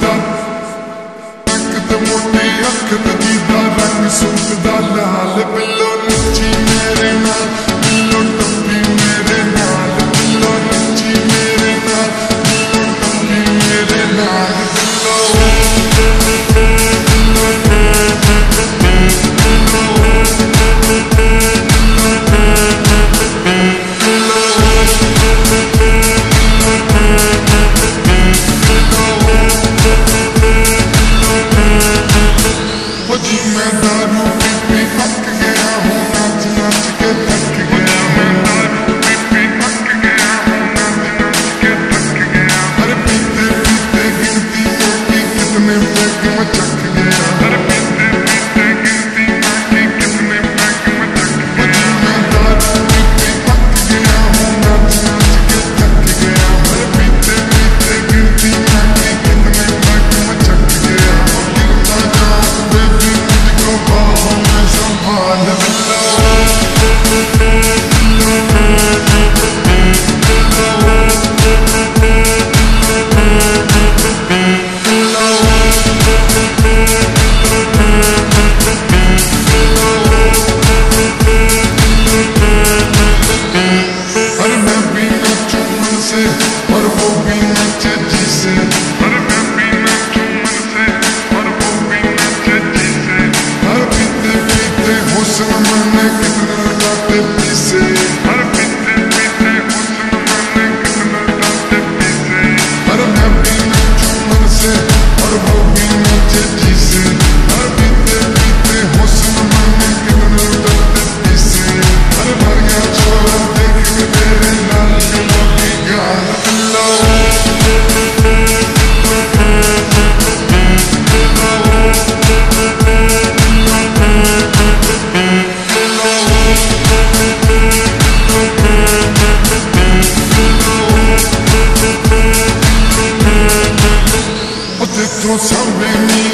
ਸੁੱਕਦਾ ਤੱਕ ਤੇ ਮੋਟੀ ਅੱਖ ਤੇ ਦੀਦਾ ਰੰਗ ਸੁੱਕਦਾ ਲਾਲ ਬਿੱਲੋ ਨੱਚੀ। Thank you. someone that can love and be safe. for something new.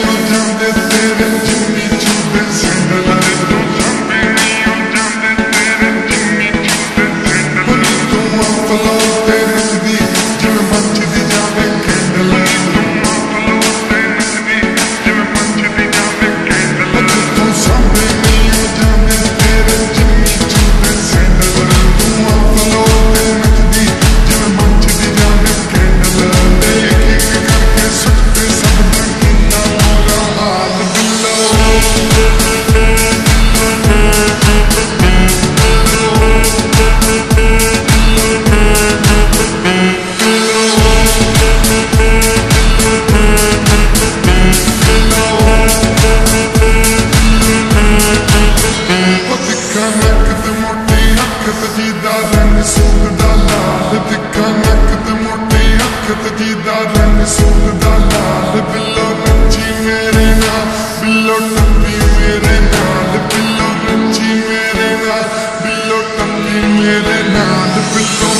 ਜਿਹਦਾ ਰੰਗ ਸੁਗਦਾ ਲਾਲ ਦਿੱਕਾ ਨੱਕ ਤੇ ਮੋਟੀ ਅੱਖ ਤੇ ਜਿਹਦਾ ਰੰਗ ਸੁਗਦਾ ਲਾਲ। ਬਿੱਲੋ ਨੱਚੀ ਮੇਰੇ ਨਾਲ, ਬਿੱਲੋ ਟੰਗੀ ਮੇਰੇ ਨਾਲ। ਬਿੱਲੋ ਨੱਚੀ ਮੇਰੇ ਨਾਲ, ਬਿੱਲੋ ਟੰਗੀ ਮੇਰੇ ਨਾਲ। ਬਿੱਲੋ